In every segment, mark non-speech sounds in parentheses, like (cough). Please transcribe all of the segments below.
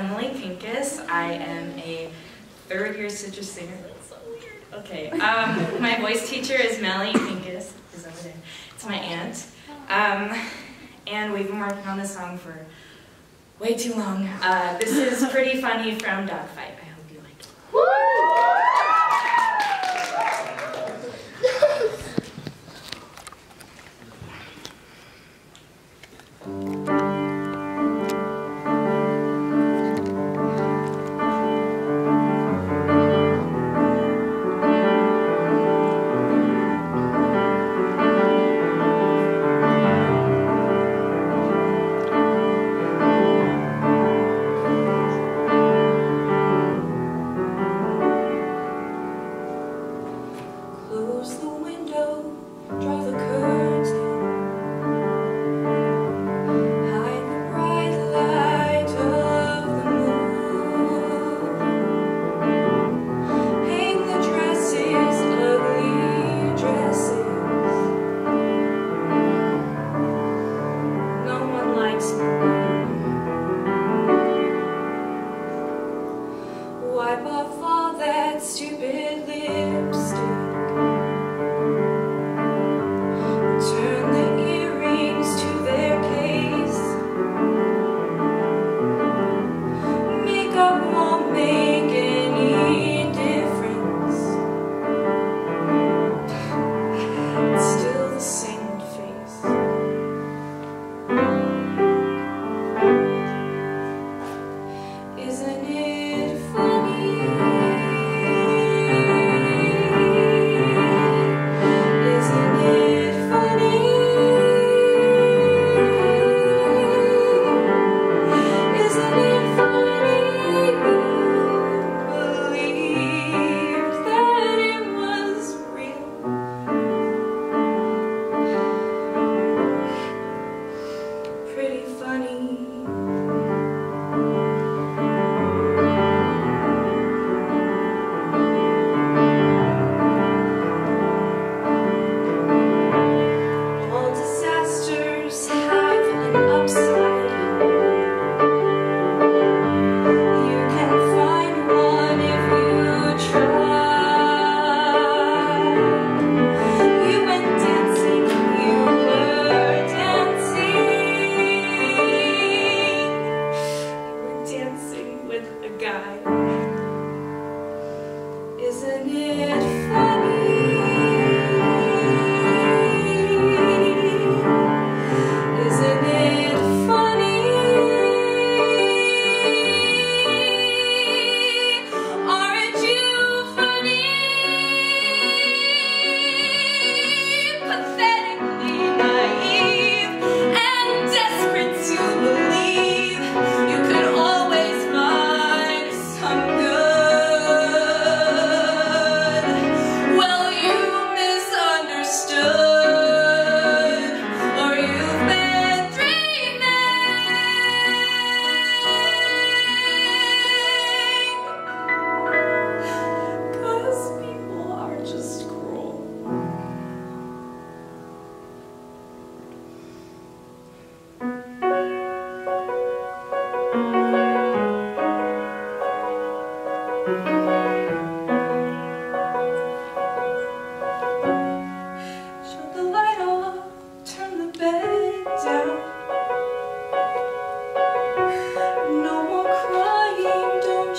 Emily Pinkus. I am a third year citrus singer. That's so weird. Okay. Um, (laughs) my voice teacher is Melly Pinkus. Is over there. It's my aunt. Um, and we've been working on this song for way too long. Uh, this is Pretty Funny from Dogfight. wipe off all that stupid lipstick.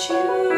you